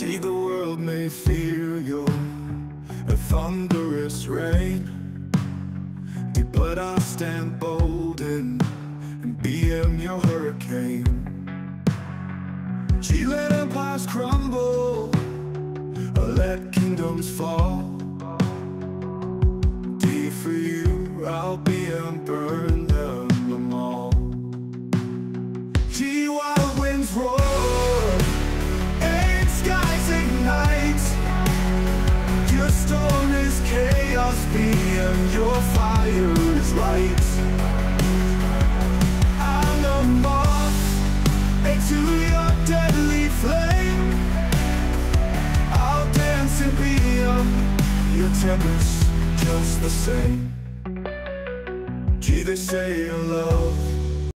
Day the world may fear your a thunderous rain. But I stand bold and, and BM your hurricane. She let empires crumble or let kingdoms fall. D for you, I'll be and burn them all. G wild winds roar your fire is light I'm a moth into your deadly flame. I'll dance your tempest just the same. Gee, they say your love